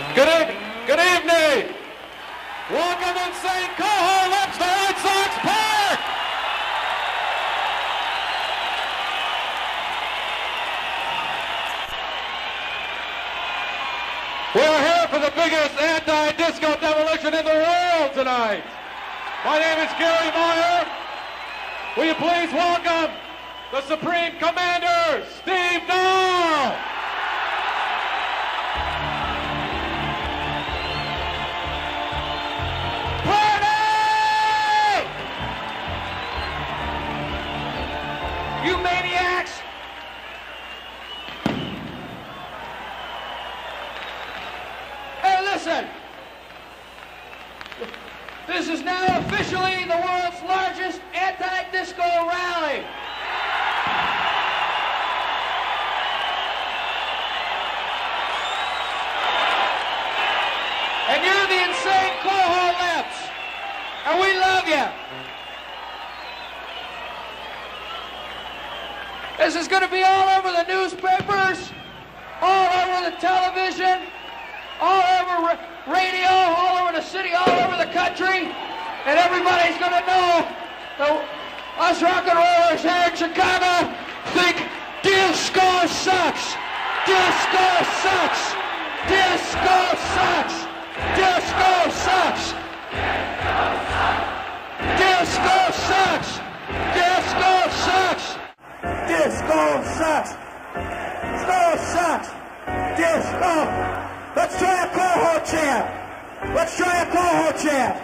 Good, e- good evening. Welcome in St. Coho. The Red Sox Park. We're here for the biggest anti-disco demolition in the world tonight. My name is Garry Meier. Will you please welcome the Supreme Commander, Steve Dahl. This is now officially the world's largest anti-disco rally. And you're the insane Coho Lips. And we love you. This is going to be all over the newspapers, all over the television, all over radio, all over the city, all over the country. And everybody's going to know that us rock and rollers here in Chicago think disco sucks. Disco sucks. Disco sucks. Disco sucks. Disco sucks. Let's try a coho chant.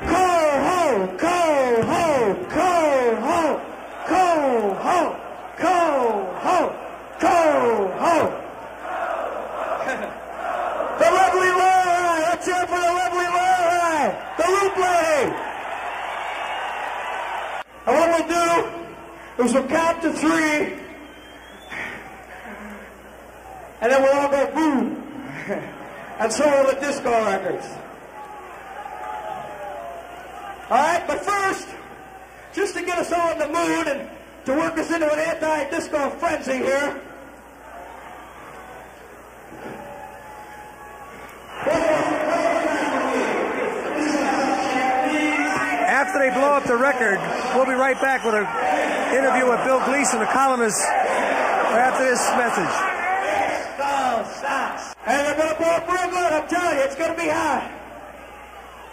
Coho, coho, coho, coho, coho, coho. The lovely Lorelei! Let's hear for the lovely Lorelei! The loop lady! And what we'll do is we'll count to three, and then we'll all go boom. And so will the disco records. Alright, but first, just to get us all in the mood and to work us into an anti-disco frenzy here, After they blow up the record, we'll be right back with an interview with Bill Gleason, the columnist, after this message. And they're going to pull for a vote. I'm telling you, it's going to be high.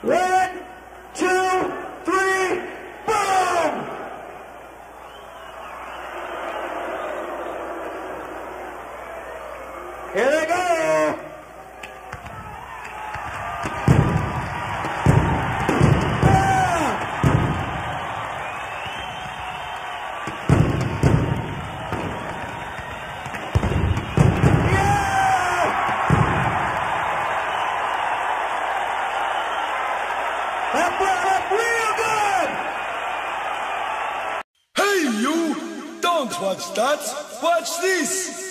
One, that! Watch this!